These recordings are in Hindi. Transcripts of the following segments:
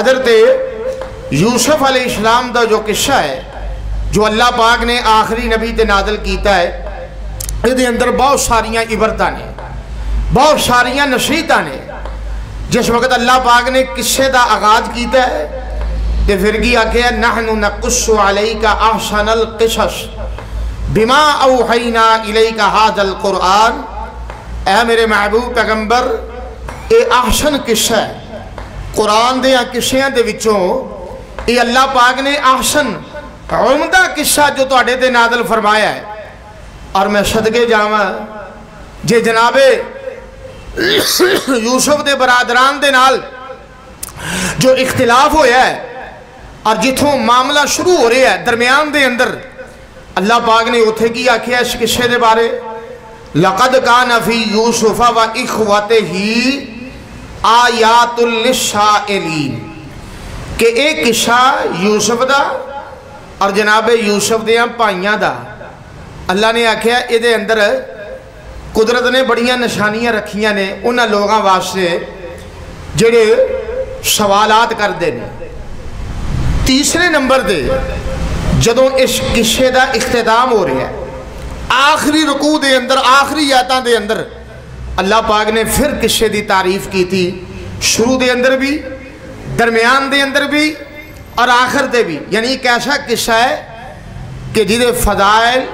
हज़रत यूसुफ अली इस्लाम का जो किस्सा है, जो अल्लाह पाक ने आखिरी नबी ते नादल किया है ये अंदर बहुत सारिया इबरत ने, बहुत सारिया नसीहत ने। जिस वक्त अल्लाह पाक ने किस्से का आगाज़ किया है तो फिर की आख्या नहनु नकुस्सु अलैका अहसनल किसस, बिमा औहैना इलैका हाजल कुरान ए मेरे महबूब पैगंबर ये आहसन किस्सा है। कुरान दे किस्सियाँ दे विचों ये अल्लाह पाक ने आहसन उमदा किस्सा जो तुहाडे ते नादल फरमाया है। और मैं सदके जावा, जे जनाबे यूसुफ के बरादरान दे नाल जो इख्तिलाफ होया है, और जिथों मामला शुरू हो रहा है दरम्यान दे अंदर, अल्लाह पाक ने उथे की आख्या इस किस्से के बारे? लकद का नफी यूसुफा व इखवत ही आयातुल्लिशाइलीन कि एक किस्सा यूसुफ का और जनाबे यूसुफ दिया भाइयों का अल्लाह ने आख्या ये अंदर कुदरत ने बड़िया निशानियाँ रखिया ने उन्होंने लोगों वास्ते जोड़े सवालात करते हैं तीसरे नंबर से जो इस किस्से का इख्ताम हो रहा है, आखिरी रुकू के अंदर, आखिरी आयतों के अंदर अल्लाह पाक ने फिर किस्से की तारीफ़ की थी। शुरू के अंदर भी, दरम्यान के अंदर भी और आखिर से भी। यानी एक ऐसा किस्सा है कि जिदे फदायल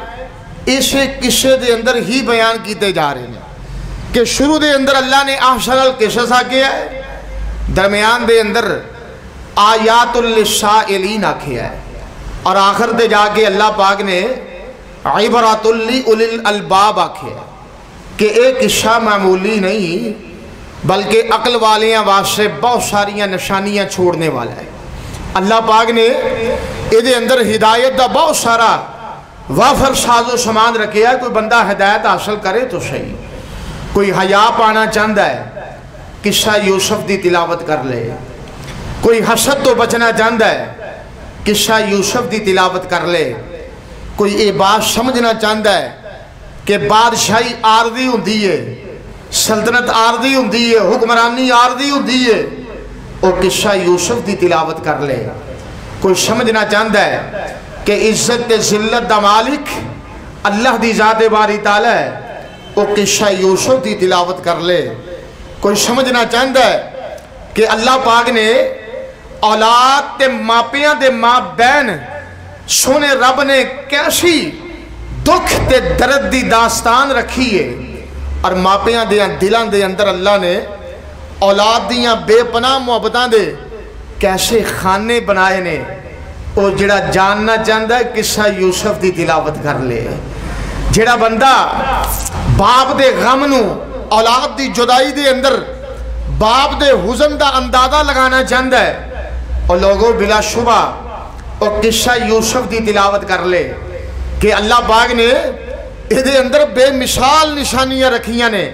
इस किस्से के अंदर ही बयान किए जा रहे हैं कि शुरू के अंदर अल्लाह ने आशरल किसस आख्या है, दरम्यान के अंदर आयातुल्लिशाइलीन आख्या है और आखिर दे जाके अल्लाह पाक ने इबरातुल्ली उलिल अलबाब आख्या कि एक किस्सा मामूली नहीं, बल्कि अकल वालियाँ वास्ते बहुत सारिया निशानियाँ छोड़ने वाला है। अल्लाह पाक ने ये अंदर हिदायत का बहुत सारा वाफर, साजो समान रखे है। कोई बंदा हिदायत हासिल करे तो सही। कोई हया पाना चाहता है, किस्सा यूसुफ की तिलावत कर ले। कोई हसद तो बचना चाहता है, किस्सा यूसुफ की तिलावत कर ले। कोई ये बात समझना चाहता है कि बादशाही आरदी होंगी है, सल्तनत आरदी होंगी है, हुक्मरानी आरदी होंगी है। और किस्सा यूसुफ की तिलावत कर ले। कोई समझना चाहता है कि इज़्ज़त जिल्लत का मालिक अल्लाह की ज़ात बारी ताला है वो किस्सा यूसुफ की तिलावत कर ले। कोई समझना चाहता है कि अल्लाह पाक ने औलाद के मापिया के माँ बहन सोने रब ने कैसी दुख ते दर्द की दास्तान रखी है। और मापिया दिलों के अंदर अल्लाह ने औलाद दियाँ बेपनाह मुहब्बत दे कैसे खाने बनाए ने, वो जड़ा जानना चाहता है किस्सा यूसुफ की तिलावत कर ले। जड़ा बंदा बाप के गम औलाद की जुदाई के अंदर बाप के हुजन का अंदाज़ा लगाना चाहता है, और लोगों बिला शुभा और किस्सा यूसुफ की तिलावत कर ले। कि अल्लाह बाग ने ये अंदर बेमिसाल निशानियाँ रखिया ने।